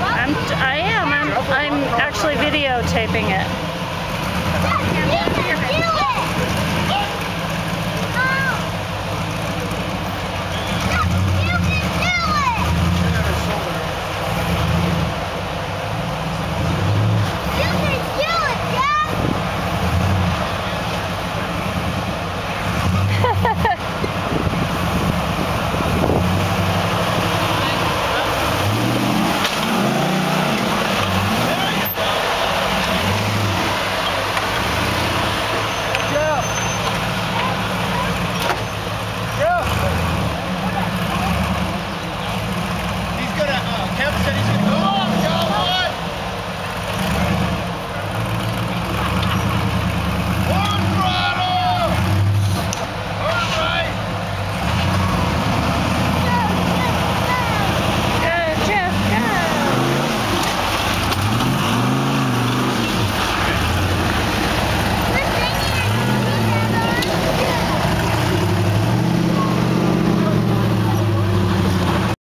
I'm, I am. I'm, I'm actually videotaping it.